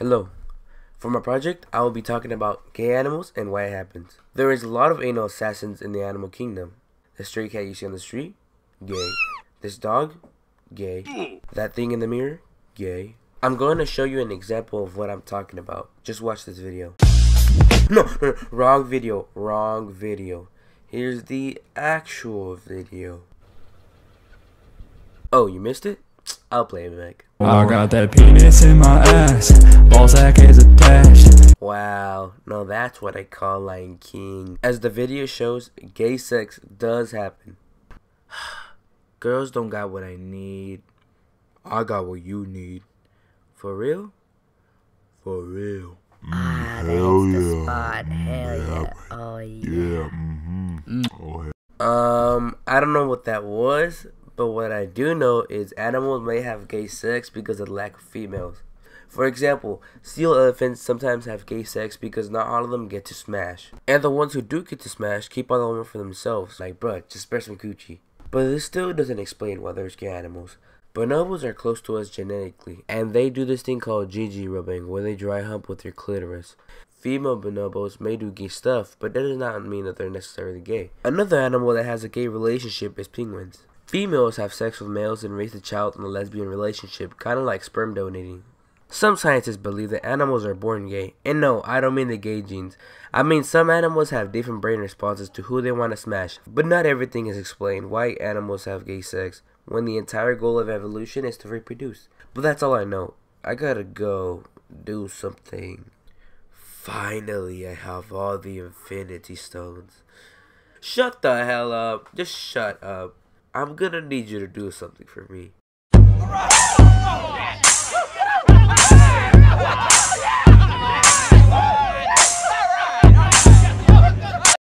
Hello. For my project, I will be talking about gay animals and why it happens. There is a lot of anal assassins in the animal kingdom. The stray cat you see on the street, gay. This dog, gay. That thing in the mirror, gay. I'm going to show you an example of what I'm talking about. Just watch this video. No, no, wrong video, wrong video. Here's the actual video. Oh, you missed it? I'll play it back. I got that penis in my ass, ball sack is attached. Wow, no, that's what I call Lion King. As the video shows, gay sex does happen. Girls don't got what I need. I got what you need. For real? For real. Ah, Hell that's the yeah. spot. Hell Yeah, yeah. Oh yeah. Yeah, mm-hmm. Oh, hell. Um, I don't know what that was, but what I do know is animals may have gay sex because of lack of females. For example, seal elephants sometimes have gay sex because not all of them get to smash. And the ones who do get to smash keep all the women for themselves, like bruh, just spread some coochie. But this still doesn't explain why there's gay animals. Bonobos are close to us genetically, and they do this thing called GG rubbing, where they dry hump with their clitoris. Female bonobos may do gay stuff, but that does not mean that they're necessarily gay. Another animal that has a gay relationship is penguins. Females have sex with males and raise a child in a lesbian relationship, kind of like sperm donating. Some scientists believe that animals are born gay. And no, I don't mean the gay genes. I mean some animals have different brain responses to who they want to smash. But not everything is explained why animals have gay sex when the entire goal of evolution is to reproduce. But that's all I know. I gotta go do something. Finally, I have all the infinity stones. Shut the hell up. Just shut up. I'm gonna need you to do something for me.